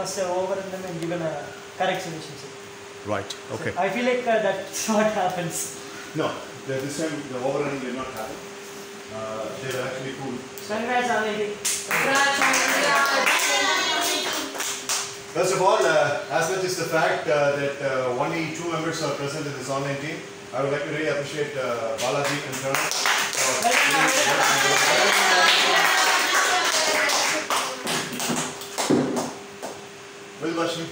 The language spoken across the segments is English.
must have overrun them and given a correct solution. sir. Right. Okay. I feel like uh, that's what happens. No, the, this time the overrunning did not happen. Uh, they were actually cool. Congrats, Amity. First of all, uh, as much as the fact uh, that uh, only two members are present in this online team, I would like to really appreciate uh, Balaji and Pranav. Well, Bashni,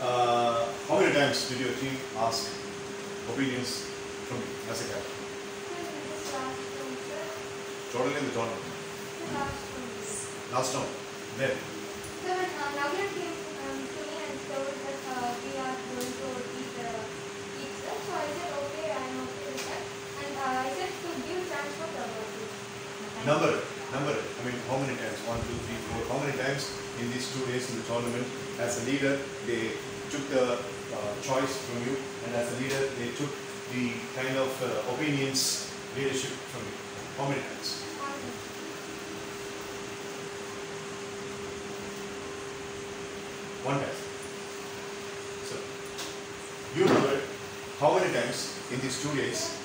uh, how many times did your team ask opinions from you as a captain? Totally in the tournament. Last round. Then. So, uh, Navya came um, to me and told that uh, Number it, could you transport the choice. Okay, I am okay with that, and I said to give chance to the number it. I mean, how many times? One, two, three, four. How many times in these two days in the tournament, as a leader, they took the uh, choice from you, and as a leader, they took the kind of uh, opinions, leadership from you. How many times? One time. So, you number it. How many times in these two days?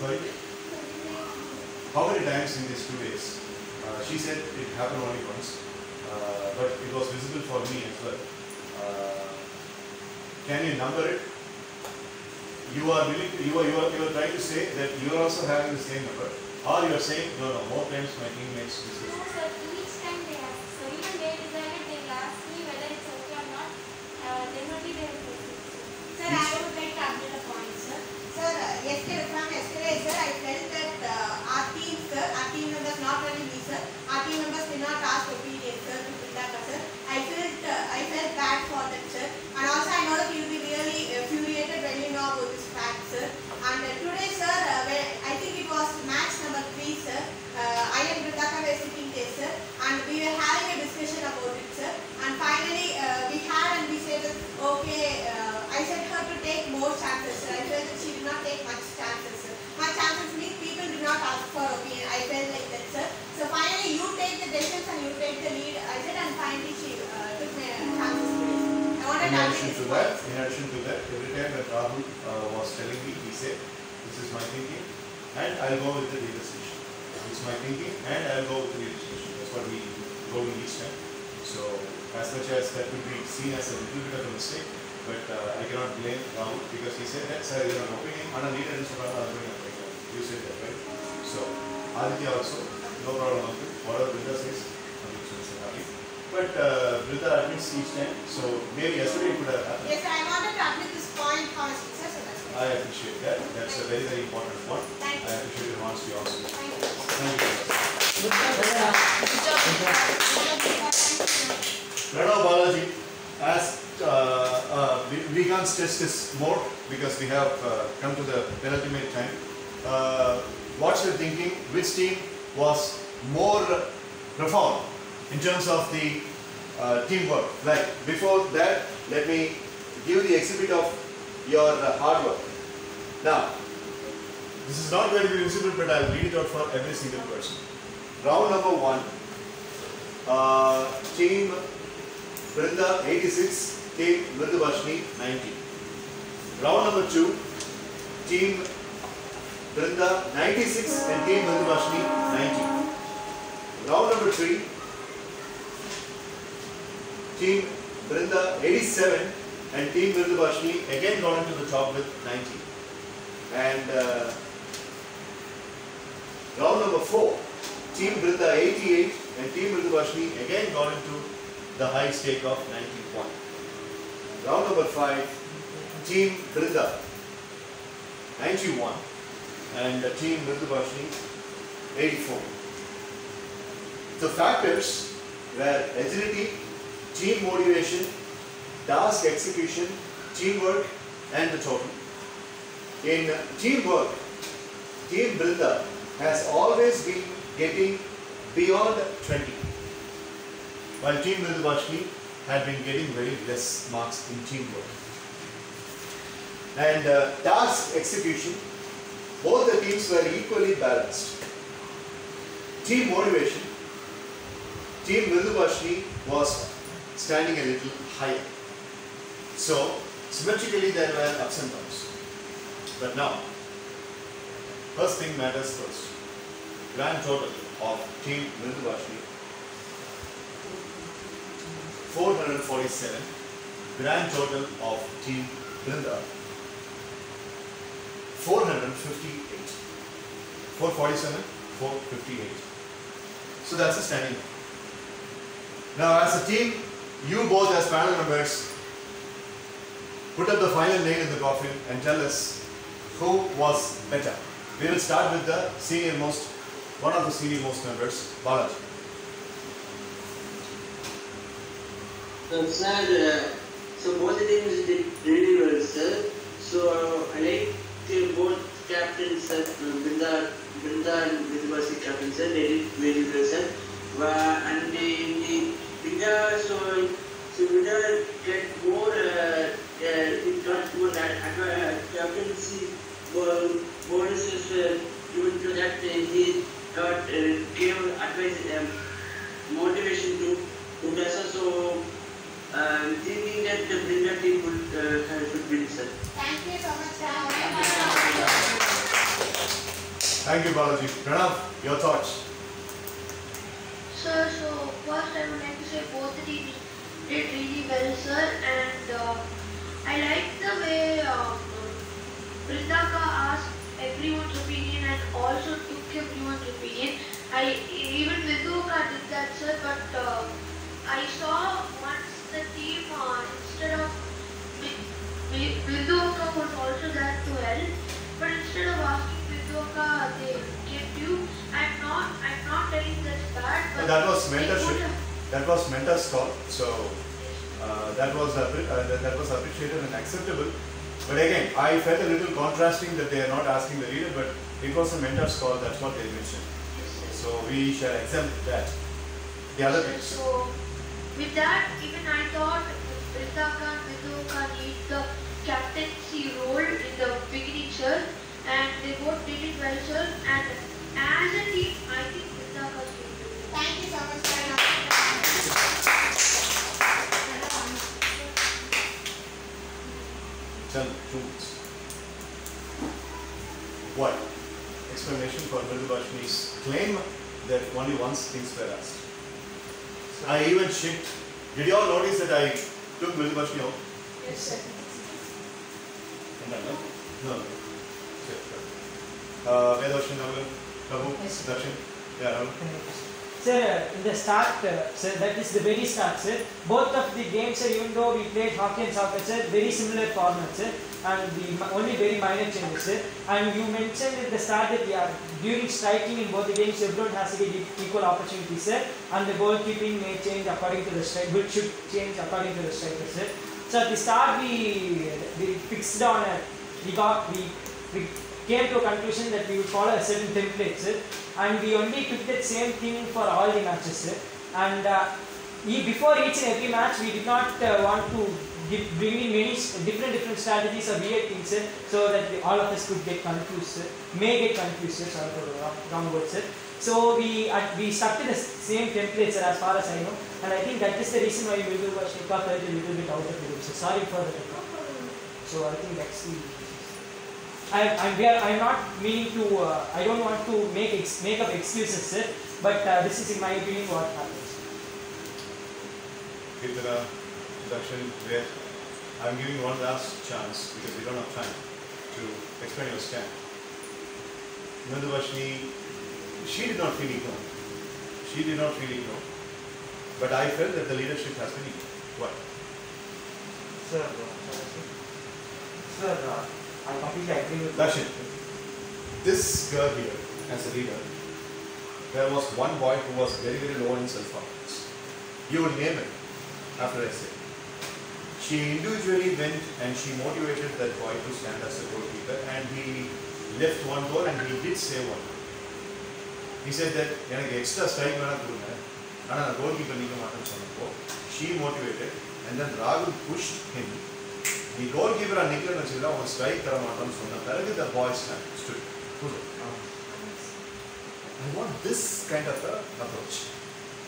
Sorry. How many times in these two days? Uh, she said it happened only once, uh, but it was visible for me as well. Uh, can you number it? You are willing you are, you are, you are trying to say that you are also having the same number, or you are saying, no, no, more times my team makes this mistake. Sir, I would like to update a point, sir. Sir, uh, yesterday, from yesterday, sir, I felt that uh, our team, sir, our team members, not only me, sir, our team members did not ask opinion, sir, to Pritaka, sir. I felt, uh, I felt bad for that, sir. And also, I know that you'll be really uh, infuriated when you know about this fact, sir. And uh, today, sir, uh, when, I think it was match number three, sir. Uh, I and Pritaka were sitting there, sir, and we were having a discussion about it, sir. And finally, uh, we had and we said that, okay, uh, I said her to take more chances, sir. I felt that she did not take much chances, sir. Much chances means people did not ask for opinion. I felt like that, sir. So finally, you take the decisions and you take the lead. I said, and finally, she uh, took my chances today. I wanted In addition to that, in addition to that, every time that Rahul uh, was telling me, he said, this is my thinking, and I'll go with the leader station. It's my thinking, and I'll go with the leader station. That's what we go in each time. So, as much as that could be seen as a little bit of a mistake, but uh, I cannot blame Rahul because he said that, sir, you are opinion, and a leader is not opinion. You said that, right? So, Aditya also, no problem. Whatever Brinda says. But uh, Brinda admits each time, so maybe yesterday it could have happened. Yes, I wanted to update this point. So that's I appreciate that. That's a very, very important one. Thank I appreciate your honesty also. Thank you. Thank you. Good job. Pranav Balaji, as uh, uh, we, we can't stress this more because we have uh, come to the penultimate time. Uh, what's your thinking? Which team was more profound in terms of the uh, teamwork? Like before that, let me give the exhibit of your uh, hard work. Now, this is not going to be visible, but I'll read it out for every single person. Round number one, uh, team Brinda 86, team Mridubashni 90. Round number two, team Brinda 96 and team Mridubashni 90. Round number three, team Brinda 87 and team Mridubashni again got into the top with 90. And uh, round number four, team Brinda 88 and team Mridubashni again got into the high stake of 90 points. Round number five, team Brinda 91 and the team Mridubashni 84. The factors were agility, team motivation, task execution, teamwork and the total. In teamwork, Team Brinda has always been getting beyond 20, while Team Mridubashni had been getting very less marks in teamwork. And uh, task execution, both the teams were equally balanced. Team motivation, team Vindubashni was standing a little higher. So, symmetrically there were ups and downs. But now, first thing matters first. Grand total of team Vindubashni 447. Grand total of team Brinda 458. 447, 458. So that's the standing. Now as a team, you both as panel members put up the final nail in the coffin and tell us who was better. We will start with the senior most, one of the senior most members, Balaji. Sir, uh, so both the teams did really well, sir. So I like uh, both captains, sir, Brinda, Brinda and Vidivasi captain, sir. They did very well, sir. Uh, and in the Brinda, so so Brinda get more, uh, uh, it got more that uh, captaincy uh, bonuses uh, given to that. Uh, he got uh, gave advice, um, motivation to Udasa. So. Uh, thinking that the Brinda team would uh, should win, sir. Thank you so much, sir. Thank you, Balaji. Pranav, your thoughts. Sir, so first I would like to say both the teams did really well, sir, and uh, I like the way um, Brindaka asked everyone's opinion and also took everyone's opinion. I even Viduka did that, sir, but uh, I saw once the team uh, instead of Viduka was also there to help, but instead of asking They you. I'm not, I'm not telling that's bad, but that was mentorship. That was mentor's call. So uh, that was uh, that- was appreciated and acceptable. But again, I felt a little contrasting that they are not asking the leader, but it was a mentor's call. That's what they mentioned. So we shall exempt that. The other things. So, with that, even I thought Vritaka and Viduka need the captaincy role in the beginning, sir, and they both did it well, sir. And as a team, I think it's should do it. Thank you so much, Pranav. Tell two minutes. What? Explanation for Mridubashini's claim that only once things were asked. I even shipped. Did you all notice that I took Mridubashini out? Yes, sir. No, no. No. No. Sure, sure. Uh, Vedarshan, Prabhu, Darshan. Yeah, Naval. Sir, in the start, uh, sir, that is the very start, sir. Both of the games, sir, even though we played hockey and soccer, sir, very similar formats, sir, and the only very minor changes, sir. And you mentioned at the start that yeah, during striking in both the games, everyone has to get equal opportunities, sir, and the goalkeeping may change according to the strike, which should change according to the striker, sir. So at the start, we we fixed on a, we got we we came to a conclusion that we would follow a certain template, and we only took that same thing for all the matches. And uh, before each and every match, we did not uh, want to bring in many different different strategies or weird things, so that we, all of us could get confused. May get confused. Sorry for the wrong, wrong. So we we stuck to the same template, sir, as far as I know, and I think that is the reason why Mridul Vashnika felt a little bit out of the room, sir. Sorry for the So I think that's the. I, I'm, we are, I'm not meaning to, uh, I don't want to make, ex, make up excuses, sir, but uh, this is in my opinion what happens. Kirtana, Darshan, Ved. I'm giving one last chance because we don't have time to explain your stand. Nandavashni, she did not feel ignored. She did not feel ignored. But I felt that the leadership has been ignored. What? Sir, uh, sir, uh, I completely agree with Darshan, this girl here, as a leader, there was one boy who was very, very low in self-confidence. You would name it after I say. She individually went and she motivated that boy to stand as a goalkeeper and he left one goal and he did save one. He said that எனக்கு extra strike வேணா கொடுங்க ஆனால் நான் goal keeper நிற்க மாட்டேன்னு சொன்னப்போ she motivated and then ராகுல் push him நீ கோல் கீப்பராக நிற்கலன்னு வச்சுக்கலாம் அவன் ஸ்ட்ரைக் தர மாட்டான்னு சொன்ன பிறகு the boys stood I want this kind of a approach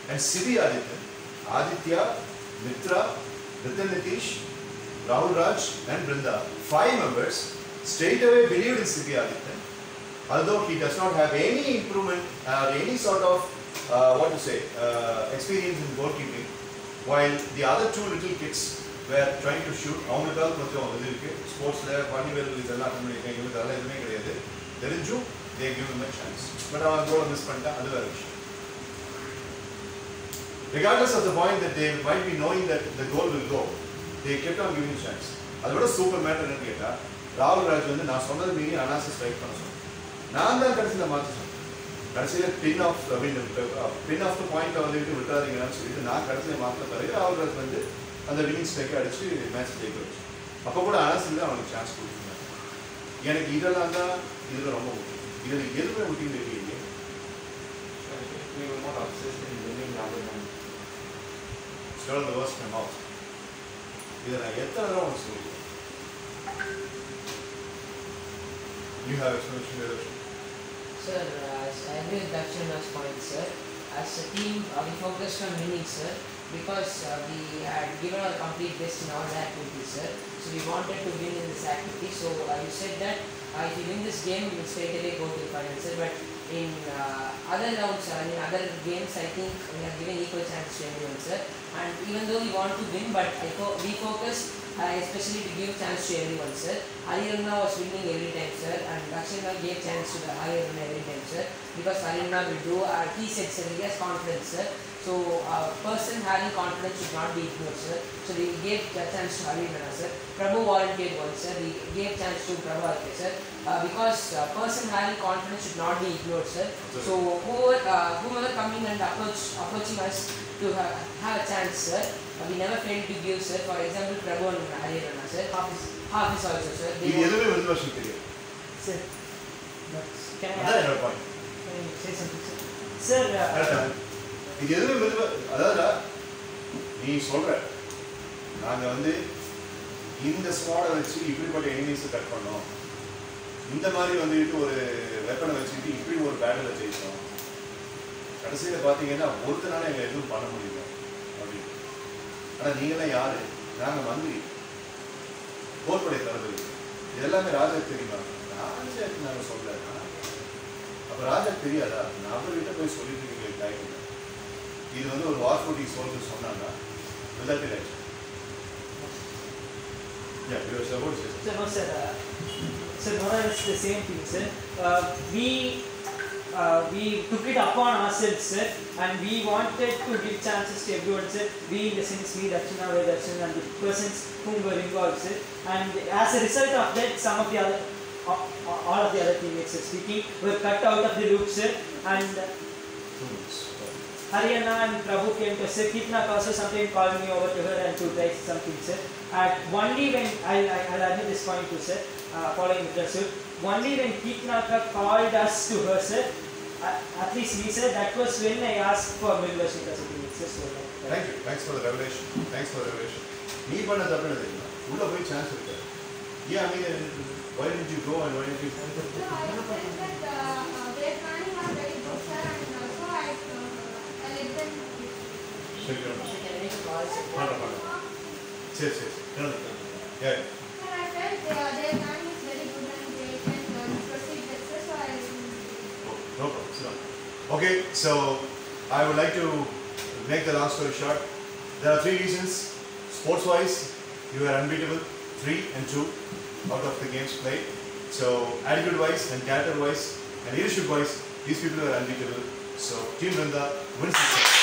And Sibi Aditya, Aditya, Mitra, Nitin Nitish, Rahul Raj and Brinda, five members, straight away believed in Sibi Aditya. Although he does not have any improvement or any sort of, uh, what to say, uh, experience in goalkeeping, while the other two little kids were trying to shoot அவங்களுக்காக கொஞ்சம் இது இருக்கு ஸ்போர்ட்ஸில் பன்னிவேல் இதெல்லாம் attend அதெல்லாம் எதுவுமே கிடையாது தெரிஞ்சும் they give a chance but அவன் கோலை மிஸ் பண்ணிட்டேன் அது வேற விஷயம் regardless of the point that they might be knowing that the goal will go, they kept on giving chance. அதோட சூப்பர் மேட்டர் என்னன்னு கேட்டால் ராகுல் ராஜ் வந்து நான் சொன்னது மீறி அனாசி ஸ்ட்ரைக் பண்ண சொன்னேன். நான் தான் கடைசியில் மாற்றி சொன்னேன். கடைசியில் பின் ஆஃப் அப்படின்னு பின் ஆஃப் த பாயிண்ட்டை வந்துட்டு விட்டுறாதீங்கன்னு சொல்லிட்டு நான் கடைசியில் மாற்ற பிறகு ராகுல் ராஜ் வந்து அந்த வின்னிங் ஸ்ட்ரைக்கை அடிச்சு மேட்ச் ஜெயிக்க வச்சு அப்போ கூட அனாசில் தான் அவனுக்கு சான்ஸ் கொடுத்துருந்தாங்க எனக்கு இதெல்லாம் தான் இதில் ரொம்ப முக்கியம் இதில் எதுவுமே முக்கியம் தெரியலையே We were more obsessed in winning rather than Start the worst my mouth. இதை நான் எத்தனை தடவை உனக்கு சொல்லியிருக்கேன் You have explanation there. Sir, uh, as I agree with Dakshina's point, sir. As a team, uh, we focused on winning, sir, Because uh, we had given our complete best in all the activities, sir. So we wanted to win in this activity. So uh, you said that uh, if you win this game, we will straight away go to the final, sir. But in uh, other rounds, I mean other games, I think we have given equal chance to everyone, sir. And even though we want to win, but I fo- we focus uh, especially to give chance to everyone, sir. Harirunna was winning every time, sir, and Dakshina gave chance to the Harirunna every time, sir. Because Harirunna will do, uh, he said, sir, he has confidence, sir. So a person having confidence should not be ignored, sir. So we gave the chance to Harinana, sir. Prabhu volunteered once, sir. We gave chance to Prabhu sir. Uh, because a person having confidence should not be ignored, sir. So whoever, uh, whoever coming and approach, approaching us to have, have a chance, sir, uh, we never failed to give, sir. For example, Prabhu and Harinana, sir. Half is, half is also, sir. They were, sir, can I, can say something, sir? Sir, uh, இது எதுவுமே அதாவது நீ சொல்ற நாங்க வந்து இந்த ஸ்குவாடை வச்சு இப்படிப்பட்ட எனிமீஸை கட் பண்ணோம். இந்த மாதிரி வந்துட்டு ஒரு வெப்பனை வச்சுட்டு இப்படி ஒரு பேட்டில் ஜெயிச்சோம். கடைசியில் பார்த்தீங்கன்னா ஒருத்தனால எங்களை எதுவும் பண்ண முடியல. அப்படின்னு ஆனால் நீங்களாம் யாரு? நாங்கள் மந்திரி. போர்படை தளபதி. இதெல்லாமே எல்லாமே ராஜாக்கு தெரியுமா? ராஜாக்கு நாங்கள் சொல்லலாம் அப்போ ராஜா தெரியாதா? நான் அவர்கிட்ட போய் சொல்லிட்டு இருக்கீங்க டைம் இது வந்து ஒரு வார்ஃபோர்ட்டி சோல்ஜர் சொன்னாங்க விதத்தில் ஆயிடுச்சு Yeah, you were supposed to say. Sir, no, sir. Uh, sir, more or less the same thing, sir. Uh, we uh, we took it upon ourselves, sir, and we wanted to give chances to everyone, sir. We, in the sense, we, Dakshina, Ved Dakshina, and the persons whom were involved, sir. And as a result of that, some of the other, all all of the other teammates, sir, speaking, were cut out of the loop, sir. And Two minutes. Haryana and Prabhu came to say, Kitna also sometimes called me over to her and to try something, sir. And only when, I, I, I'll admit this point too, sir, uh, following the sir, only when Kitnaka called us to her, sir, uh, at least we said that was when I asked for membership as a teammate, sir. So, uh, Thank you. Thanks for the revelation. Thanks for the revelation. நீ பண்ண தப்பு என்ன தெரியுமா உள்ள போய் chance இருக்கு ஏன் Ameen why did you go and why did you No problem. Okay, so I would like to make the long story short. There are three reasons. Sports wise, you are unbeatable, three and two out of the games played. So attitude wise and character wise and leadership wise, these people are unbeatable. So Team Vrinda wins the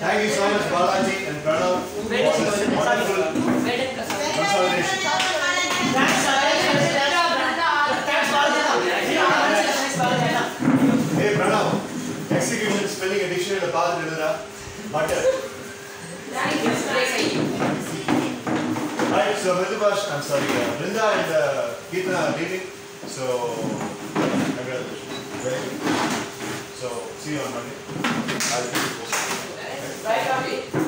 Thank you so much, Balaji and Pranav, for this wonderful consolidation. Macke. Right, so Mrithubash, I'm sorry, uh, Linda and uh, Geeta are leaving, so congratulations. Very good. So, see you on Monday. I'll keep you posted. Bye, Bobby.